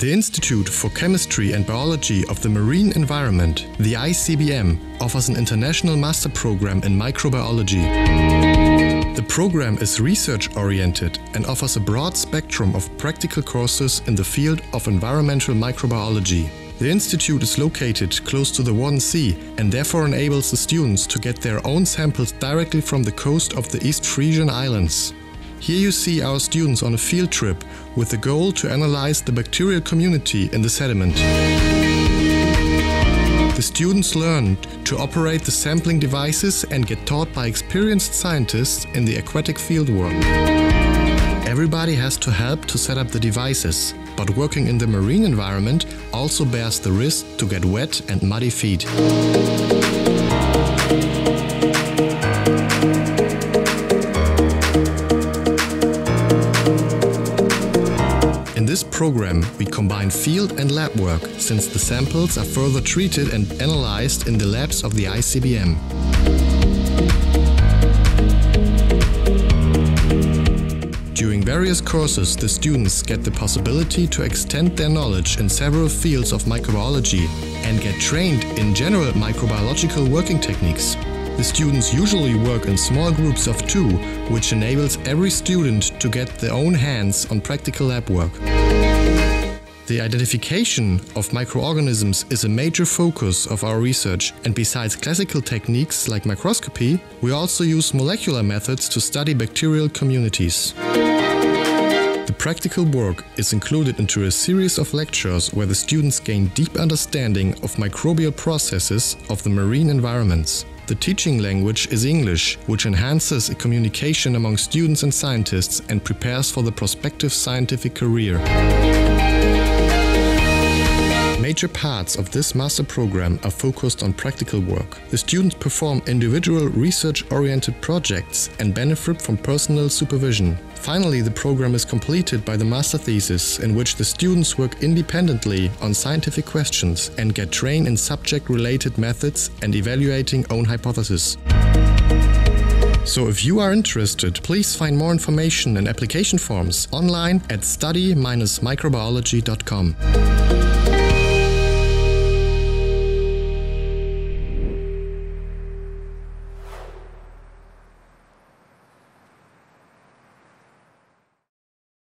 The Institute for Chemistry and Biology of the Marine Environment, the ICBM, offers an international master program in microbiology. The program is research oriented and offers a broad spectrum of practical courses in the field of environmental microbiology. The institute is located close to the Wadden Sea and therefore enables the students to get their own samples directly from the coast of the East Frisian Islands. Here you see our students on a field trip with the goal to analyze the bacterial community in the sediment. The students learned to operate the sampling devices and get taught by experienced scientists in the aquatic fieldwork. Everybody has to help to set up the devices, but working in the marine environment also bears the risk to get wet and muddy feet. Program, we combine field and lab work, since the samples are further treated and analyzed in the labs of the ICBM. During various courses, the students get the possibility to extend their knowledge in several fields of microbiology and get trained in general microbiological working techniques. The students usually work in small groups of two, which enables every student to get their own hands on practical lab work. The identification of microorganisms is a major focus of our research, and besides classical techniques like microscopy, we also use molecular methods to study bacterial communities. The practical work is included into a series of lectures where the students gain deep understanding of microbial processes of the marine environments. The teaching language is English, which enhances communication among students and scientists and prepares for the prospective scientific career. Major parts of this master program are focused on practical work. The students perform individual research-oriented projects and benefit from personal supervision. Finally, the program is completed by the master thesis in which the students work independently on scientific questions and get trained in subject-related methods and evaluating own hypotheses. So if you are interested, please find more information and application forms online at study-microbiology.com.